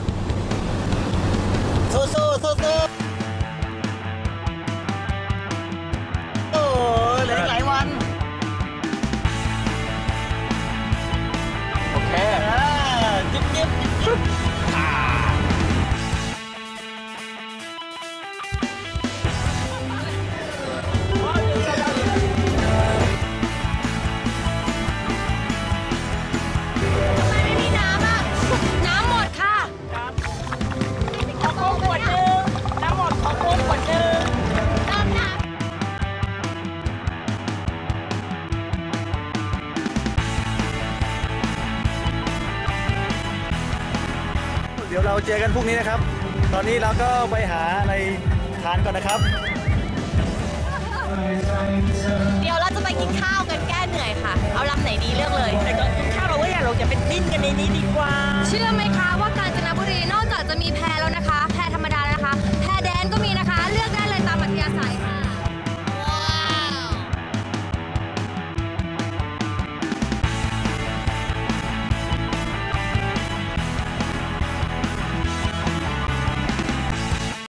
ย เดี๋ยวเราเจอกันพรุ่งนี้นะครับ ตอนนี้เราก็ไปหาอะไรทานก่อนนะครับำเดี๋ยวเราจะไปกินข้าวกันแก้เหนื่อยค่ะ เอาลำไหนดีเลือกเลย แต่ก่อนกินข้าวเราก็อยากเราจะเป็นดิ้นกันในนี้ดีกว่า เชื่อไหมคะว่าการ